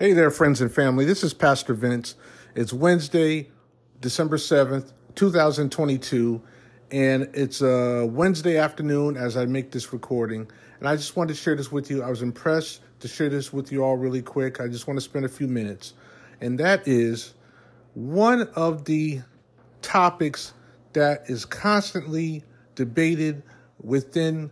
Hey there, friends and family. This is Pastor Vince. It's Wednesday, December 7th, 2022, and it's a Wednesday afternoon as I make this recording. And I just wanted to share this with you. I was impressed to share this with you all really quick. I just want to spend a few minutes. And that is one of the topics that is constantly debated within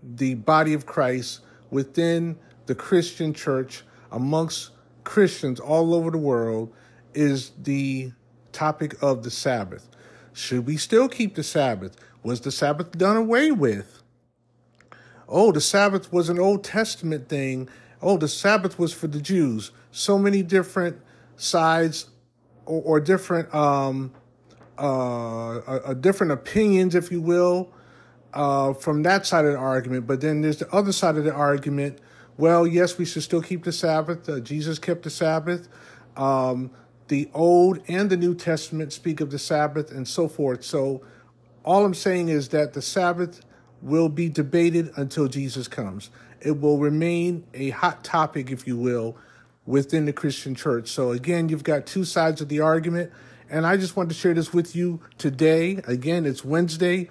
the body of Christ, within the Christian church, amongst Christians all over the world is the topic of the Sabbath. Should we still keep the Sabbath? Was the Sabbath done away with? Oh, the Sabbath was an Old Testament thing. Oh, the Sabbath was for the Jews. So many different sides or, or different um, uh, uh, different opinions, if you will, uh, from that side of the argument. But then there's the other side of the argument well, yes, we should still keep the Sabbath. Uh, Jesus kept the Sabbath. Um, the Old and the New Testament speak of the Sabbath and so forth. So, all I'm saying is that the Sabbath will be debated until Jesus comes. It will remain a hot topic, if you will, within the Christian church. So, again, you've got two sides of the argument. And I just wanted to share this with you today. Again, it's Wednesday,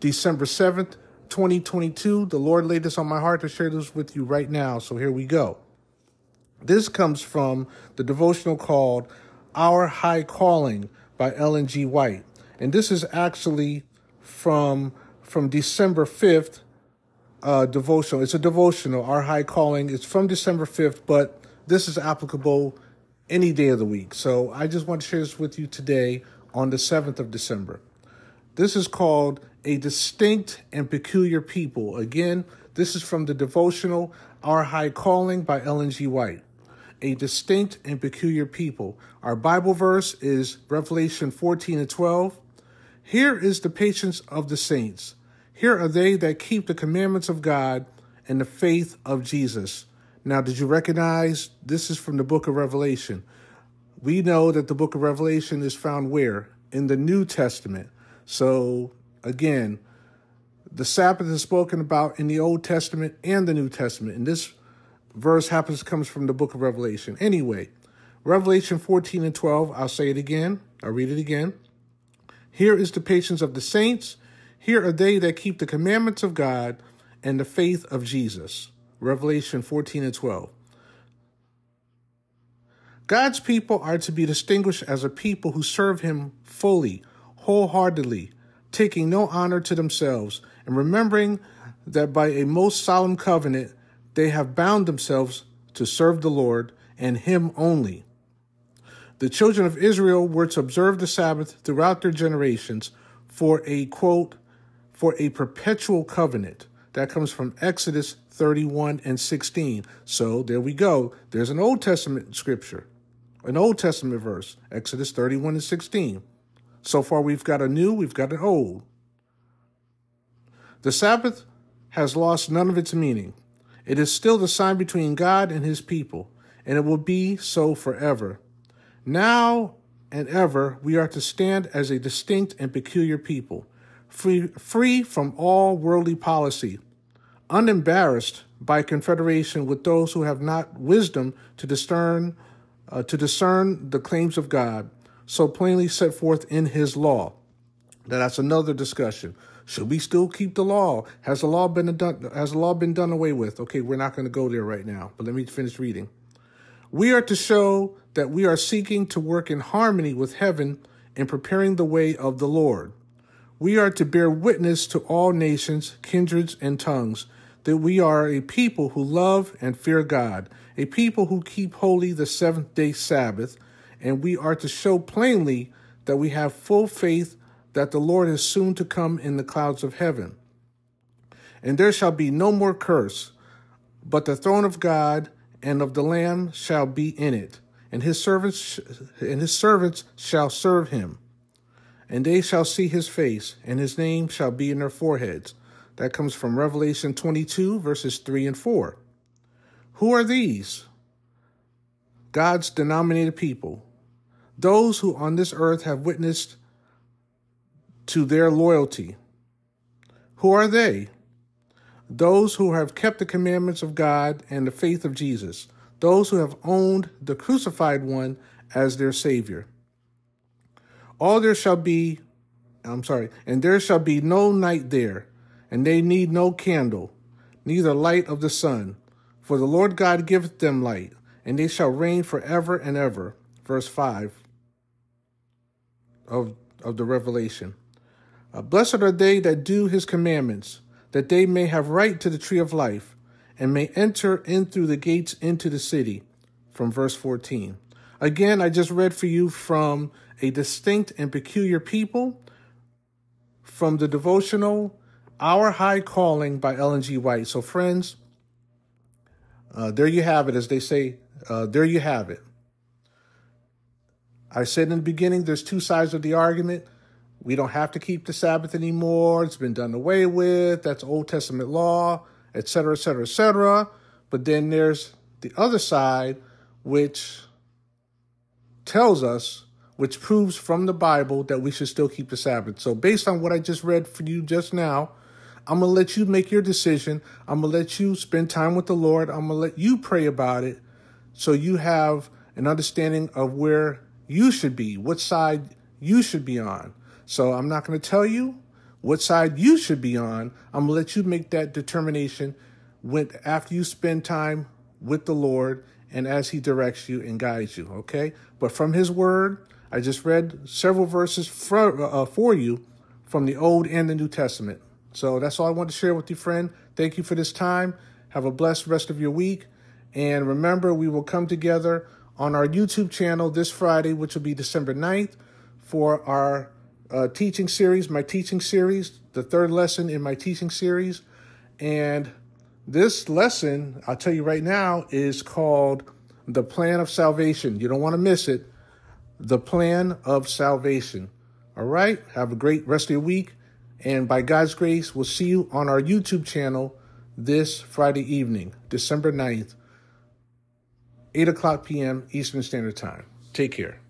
December 7th, 2022. The Lord laid this on my heart to share this with you right now. So here we go. This comes from the devotional called Our High Calling by Ellen G. White. And this is actually from from December 5th uh, devotional. It's a devotional, Our High Calling. It's from December 5th, but this is applicable any day of the week. So I just want to share this with you today on the 7th of December. This is called A Distinct and Peculiar People. Again, this is from the devotional Our High Calling by Ellen G. White. A distinct and peculiar people. Our Bible verse is Revelation 14 and 12. Here is the patience of the saints. Here are they that keep the commandments of God and the faith of Jesus. Now, did you recognize this is from the book of Revelation? We know that the book of Revelation is found where? In the New Testament. So again, the Sabbath is spoken about in the Old Testament and the New Testament. And this verse happens comes from the book of Revelation. Anyway, Revelation 14 and 12, I'll say it again. I'll read it again. Here is the patience of the saints. Here are they that keep the commandments of God and the faith of Jesus. Revelation 14 and 12. God's people are to be distinguished as a people who serve him fully, wholeheartedly, taking no honor to themselves, and remembering that by a most solemn covenant they have bound themselves to serve the Lord and Him only. The children of Israel were to observe the Sabbath throughout their generations for a quote, for a perpetual covenant. That comes from Exodus 31 and 16. So there we go. There's an Old Testament scripture, an Old Testament verse, Exodus 31 and 16. So far, we've got a new, we've got an old. The Sabbath has lost none of its meaning. It is still the sign between God and his people, and it will be so forever. Now and ever, we are to stand as a distinct and peculiar people, free, free from all worldly policy, unembarrassed by confederation with those who have not wisdom to discern, uh, to discern the claims of God so plainly set forth in his law. Now that's another discussion. Should we still keep the law? Has the law been done has the law been done away with? Okay, we're not going to go there right now, but let me finish reading. We are to show that we are seeking to work in harmony with heaven in preparing the way of the Lord. We are to bear witness to all nations, kindreds, and tongues that we are a people who love and fear God, a people who keep holy the seventh day Sabbath, and we are to show plainly that we have full faith that the Lord is soon to come in the clouds of heaven. And there shall be no more curse, but the throne of God and of the Lamb shall be in it, and his servants and his servants shall serve him. And they shall see his face, and his name shall be in their foreheads. That comes from Revelation 22, verses 3 and 4. Who are these? God's denominated people, those who on this earth have witnessed to their loyalty. Who are they? Those who have kept the commandments of God and the faith of Jesus, those who have owned the crucified one as their Savior. All there shall be, I'm sorry, and there shall be no night there, and they need no candle, neither light of the sun. For the Lord God giveth them light, and they shall reign forever and ever. Verse 5 of, of the Revelation. Uh, Blessed are they that do his commandments, that they may have right to the tree of life, and may enter in through the gates into the city. From verse 14. Again, I just read for you from a distinct and peculiar people from the devotional Our High Calling by Ellen G. White. So, friends, uh, there you have it, as they say, uh, there you have it. I said in the beginning, there's two sides of the argument. We don't have to keep the Sabbath anymore. It's been done away with. That's Old Testament law, etc., etc., etc. But then there's the other side, which tells us, which proves from the Bible that we should still keep the Sabbath. So, based on what I just read for you just now, I'm going to let you make your decision. I'm going to let you spend time with the Lord. I'm going to let you pray about it so you have an understanding of where you should be, what side you should be on. So, I'm not going to tell you what side you should be on. I'm going to let you make that determination when, after you spend time with the Lord and as he directs you and guides you, okay? But from his word, I just read several verses for, uh, for you from the Old and the New Testament. So that's all I want to share with you, friend. Thank you for this time. Have a blessed rest of your week. And remember, we will come together on our YouTube channel this Friday, which will be December 9th, for our uh, teaching series, my teaching series, the third lesson in my teaching series. And this lesson, I'll tell you right now, is called The Plan of Salvation. You don't want to miss it. The Plan of Salvation. All right. Have a great rest of your week. And by God's grace, we'll see you on our YouTube channel this Friday evening, December 9th, 8 o'clock p.m. Eastern Standard Time. Take care.